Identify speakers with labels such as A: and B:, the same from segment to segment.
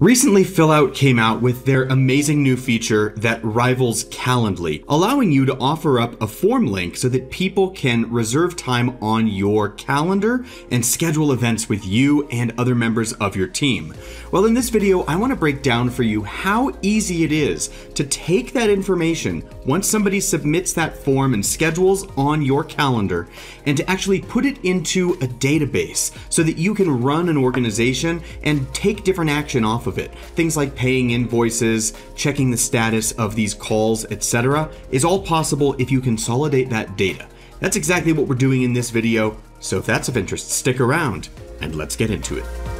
A: Recently, Fillout came out with their amazing new feature that rivals Calendly, allowing you to offer up a form link so that people can reserve time on your calendar and schedule events with you and other members of your team. Well, in this video, I want to break down for you how easy it is to take that information once somebody submits that form and schedules on your calendar and to actually put it into a database so that you can run an organization and take different action off of it. Things like paying invoices, checking the status of these calls, etc., is all possible if you consolidate that data. That's exactly what we're doing in this video, so if that's of interest, stick around and let's get into it.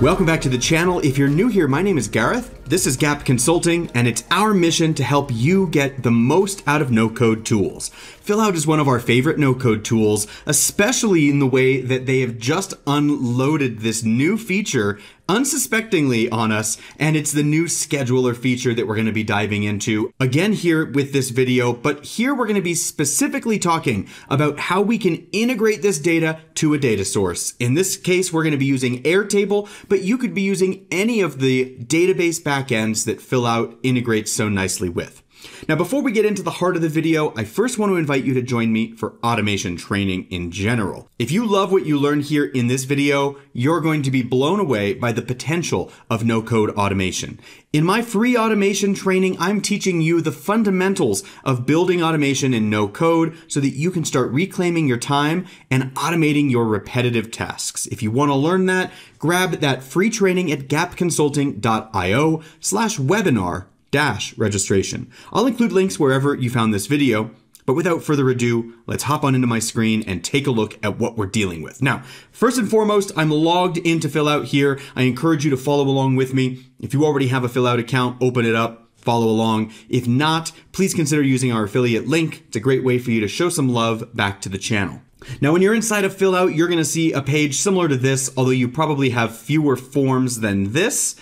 A: Welcome back to the channel. If you're new here, my name is Gareth. This is Gap Consulting, and it's our mission to help you get the most out of no code tools. Fillout is one of our favorite no code tools, especially in the way that they have just unloaded this new feature unsuspectingly on us, and it's the new scheduler feature that we're going to be diving into again here with this video. But here we're going to be specifically talking about how we can integrate this data to a data source. In this case, we're going to be using Airtable, but you could be using any of the database backends that Fillout integrates so nicely with. Now, before we get into the heart of the video, I first want to invite you to join me for automation training in general. If you love what you learn here in this video, you're going to be blown away by the potential of no-code automation. In my free automation training, I'm teaching you the fundamentals of building automation in no code so that you can start reclaiming your time and automating your repetitive tasks. If you want to learn that, grab that free training at gapconsulting.io slash webinar dash registration. I'll include links wherever you found this video, but without further ado, let's hop on into my screen and take a look at what we're dealing with. Now, first and foremost, I'm logged in to Fillout here. I encourage you to follow along with me. If you already have a Fillout account, open it up, follow along. If not, please consider using our affiliate link. It's a great way for you to show some love back to the channel. Now, when you're inside of Fillout, you're going to see a page similar to this, although you probably have fewer forms than this.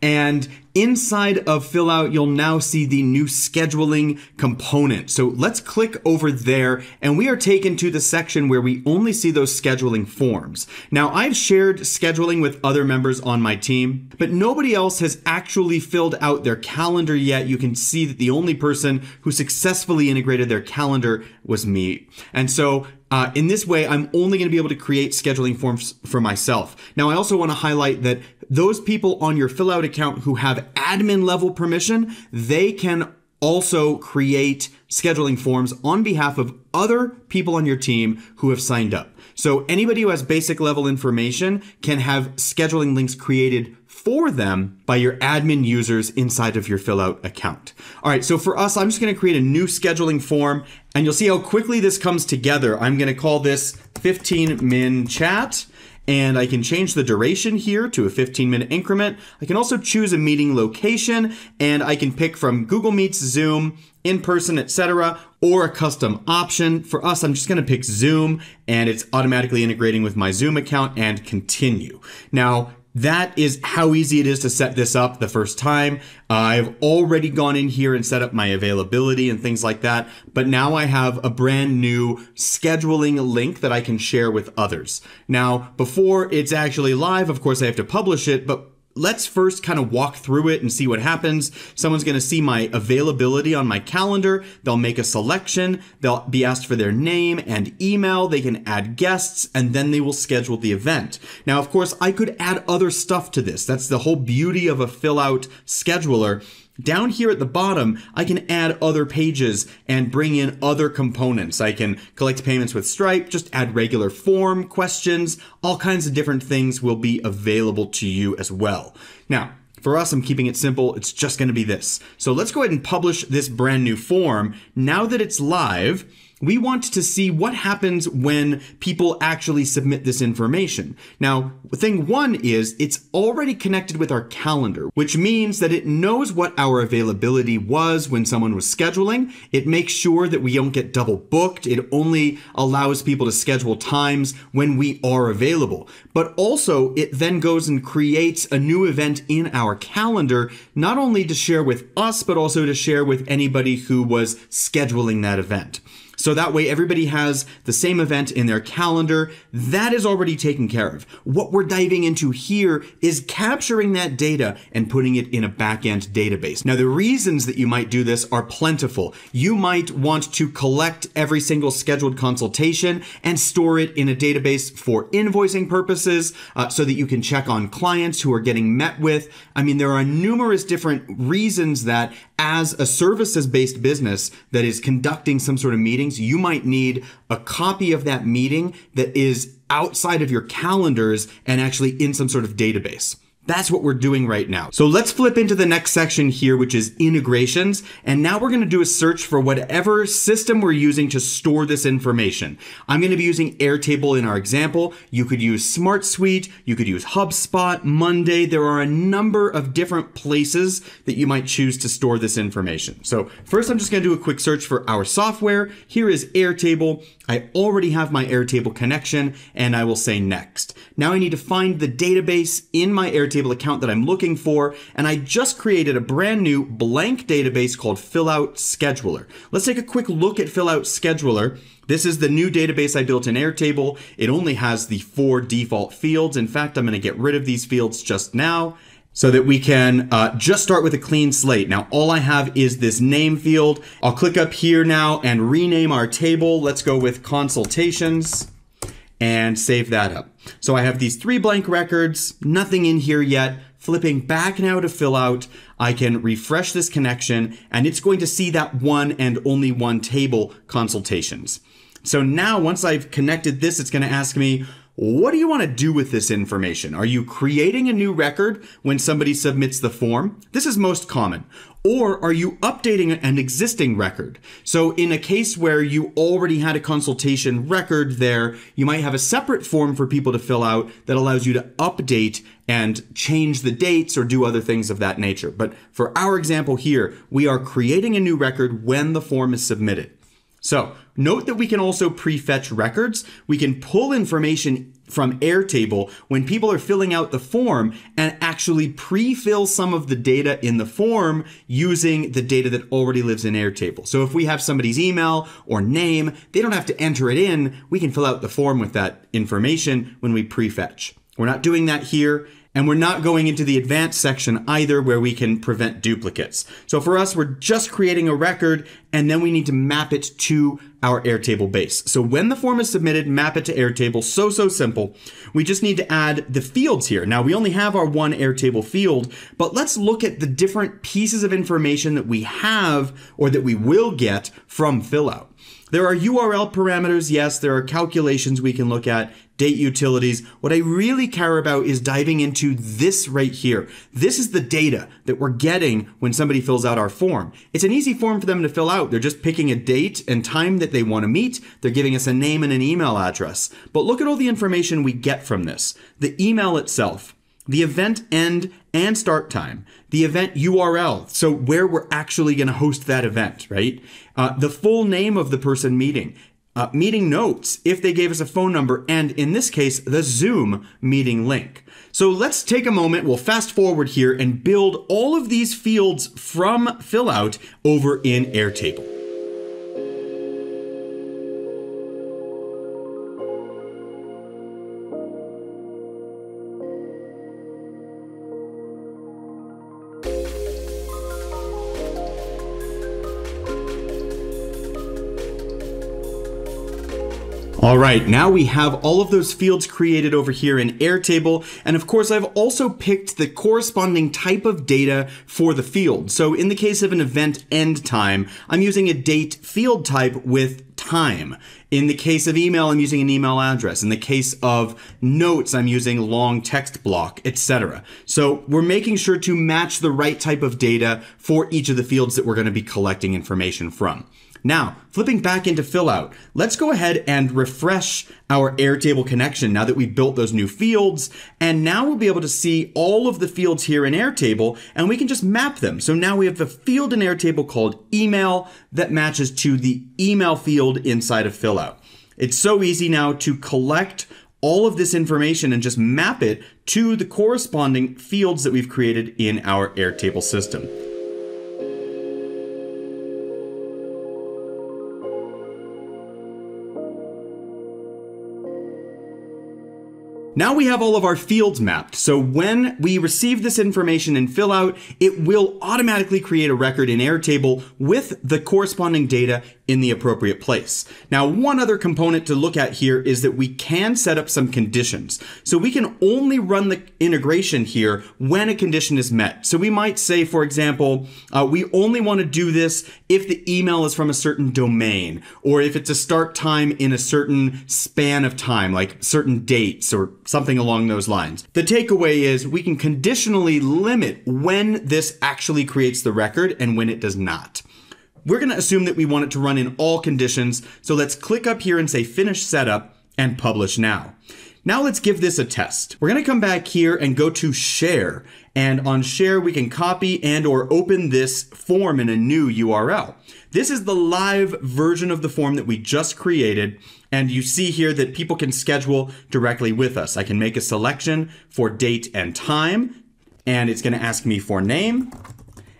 A: And inside of Fillout, you'll now see the new scheduling component. So let's click over there and we are taken to the section where we only see those scheduling forms. Now I've shared scheduling with other members on my team, but nobody else has actually filled out their calendar yet. You can see that the only person who successfully integrated their calendar was me. And so uh, in this way, I'm only going to be able to create scheduling forms for myself. Now, I also want to highlight that those people on your Fillout account who have admin level permission, they can also create scheduling forms on behalf of other people on your team who have signed up. So anybody who has basic level information can have scheduling links created for them by your admin users inside of your Fillout account. All right, so for us, I'm just gonna create a new scheduling form and you'll see how quickly this comes together. I'm gonna call this 15 min chat and I can change the duration here to a 15 minute increment. I can also choose a meeting location and I can pick from Google Meets, Zoom, in person, etc., or a custom option. For us, I'm just going to pick Zoom and it's automatically integrating with my Zoom account and continue. Now, that is how easy it is to set this up the first time. I've already gone in here and set up my availability and things like that, but now I have a brand new scheduling link that I can share with others. Now, before it's actually live, of course, I have to publish it, but let's first kind of walk through it and see what happens. Someone's going to see my availability on my calendar. They'll make a selection. They'll be asked for their name and email. They can add guests and then they will schedule the event. Now, of course, I could add other stuff to this. That's the whole beauty of a Fillout scheduler down here at the bottom, I can add other pages and bring in other components. I can collect payments with Stripe, just add regular form questions, all kinds of different things will be available to you as well. Now, for us, I'm keeping it simple. It's just going to be this. So let's go ahead and publish this brand new form. Now that it's live, we want to see what happens when people actually submit this information. Now, thing one is it's already connected with our calendar, which means that it knows what our availability was when someone was scheduling. It makes sure that we don't get double booked. It only allows people to schedule times when we are available. But also, it then goes and creates a new event in our calendar, not only to share with us, but also to share with anybody who was scheduling that event. So that way everybody has the same event in their calendar. That is already taken care of. What we're diving into here is capturing that data and putting it in a backend database. Now, the reasons that you might do this are plentiful. You might want to collect every single scheduled consultation and store it in a database for invoicing purposes uh, so that you can check on clients who are getting met with. I mean, there are numerous different reasons that as a services based business that is conducting some sort of meetings, you might need a copy of that meeting that is outside of your calendars and actually in some sort of database. That's what we're doing right now. So let's flip into the next section here, which is integrations. And now we're going to do a search for whatever system we're using to store this information. I'm going to be using Airtable in our example. You could use SmartSuite, You could use HubSpot, Monday. There are a number of different places that you might choose to store this information. So first, I'm just going to do a quick search for our software. Here is Airtable. I already have my Airtable connection and I will say next. Now I need to find the database in my Airtable account that I'm looking for and I just created a brand new blank database called Fillout Scheduler. Let's take a quick look at Fillout Scheduler. This is the new database I built in Airtable. It only has the four default fields. In fact, I'm going to get rid of these fields just now so that we can uh, just start with a clean slate. Now, all I have is this name field. I'll click up here now and rename our table. Let's go with consultations and save that up. So I have these three blank records, nothing in here yet. Flipping back now to Fillout, I can refresh this connection and it's going to see that one and only one table consultations. So now once I've connected this, it's going to ask me, what do you want to do with this information? Are you creating a new record when somebody submits the form? This is most common. Or are you updating an existing record? So in a case where you already had a consultation record there, you might have a separate form for people to fill out that allows you to update and change the dates or do other things of that nature. But for our example here, we are creating a new record when the form is submitted. So note that we can also prefetch records. We can pull information from Airtable when people are filling out the form and actually pre-fill some of the data in the form using the data that already lives in Airtable. So if we have somebody's email or name, they don't have to enter it in. We can fill out the form with that information when we prefetch. We're not doing that here. And we're not going into the advanced section either where we can prevent duplicates. So for us, we're just creating a record and then we need to map it to our Airtable base. So when the form is submitted, map it to Airtable. So, so simple. We just need to add the fields here. Now we only have our one Airtable field, but let's look at the different pieces of information that we have or that we will get from Fillout. There are URL parameters, yes, there are calculations we can look at, date utilities. What I really care about is diving into this right here. This is the data that we're getting when somebody fills out our form. It's an easy form for them to fill out. They're just picking a date and time that they want to meet. They're giving us a name and an email address. But look at all the information we get from this. The email itself, the event end and start time, the event URL, so where we're actually going to host that event, right? Uh, the full name of the person meeting, uh, meeting notes if they gave us a phone number, and in this case, the Zoom meeting link. So let's take a moment, we'll fast forward here and build all of these fields from Fillout over in Airtable. All right, now we have all of those fields created over here in Airtable. And of course, I've also picked the corresponding type of data for the field. So in the case of an event end time, I'm using a date field type with time. In the case of email, I'm using an email address. In the case of notes, I'm using long text block, etc. So we're making sure to match the right type of data for each of the fields that we're going to be collecting information from. Now, flipping back into Fillout, let's go ahead and refresh our Airtable connection now that we've built those new fields. And now we'll be able to see all of the fields here in Airtable and we can just map them. So now we have the field in Airtable called email that matches to the email field inside of Fillout. It's so easy now to collect all of this information and just map it to the corresponding fields that we've created in our Airtable system. Now we have all of our fields mapped. So when we receive this information in Fillout, it will automatically create a record in Airtable with the corresponding data in the appropriate place. Now, one other component to look at here is that we can set up some conditions. So we can only run the integration here when a condition is met. So we might say, for example, uh, we only want to do this if the email is from a certain domain or if it's a start time in a certain span of time, like certain dates or something along those lines. The takeaway is we can conditionally limit when this actually creates the record and when it does not. We're to assume that we want it to run in all conditions. So let's click up here and say finish setup and publish now. Now let's give this a test. We're to come back here and go to share. And on share, we can copy and or open this form in a new URL. This is the live version of the form that we just created. And you see here that people can schedule directly with us. I can make a selection for date and time, and it's to ask me for name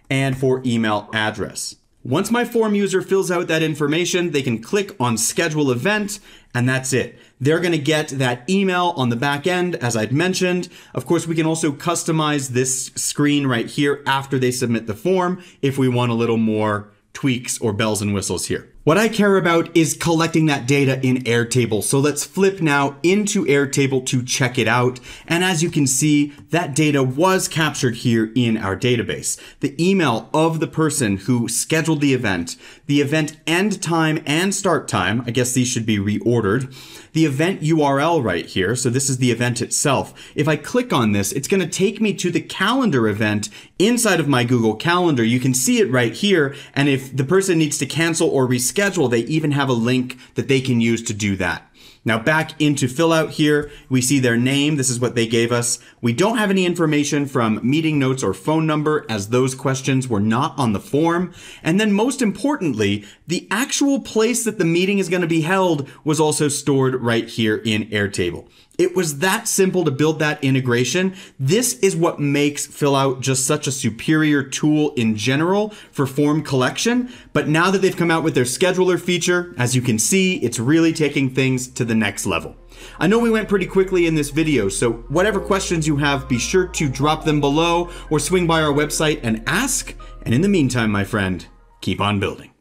A: and for email address. Once my form user fills out that information, they can click on schedule event and that's it. They're going to get that email on the back end, as I'd mentioned. Of course, we can also customize this screen right here after they submit the form if we want a little more tweaks or bells and whistles here. What I care about is collecting that data in Airtable. So let's flip now into Airtable to check it out. And as you can see, that data was captured here in our database. The email of the person who scheduled the event, the event end time and start time, I guess these should be reordered, the event URL right here. So this is the event itself. If I click on this, it's going to take me to the calendar event inside of my Google Calendar. You can see it right here. And if the person needs to cancel or reschedule, schedule, they even have a link that they can use to do that. Now back into Fillout here, we see their name. This is what they gave us. We don't have any information from meeting notes or phone number as those questions were not on the form. And then most importantly, the actual place that the meeting is going to be held was also stored right here in Airtable. It was that simple to build that integration. This is what makes Fillout just such a superior tool in general for form collection. But now that they've come out with their scheduler feature, as you can see, it's really taking things to the next level. I know we went pretty quickly in this video, so whatever questions you have, be sure to drop them below or swing by our website and ask. And in the meantime, my friend, keep on building.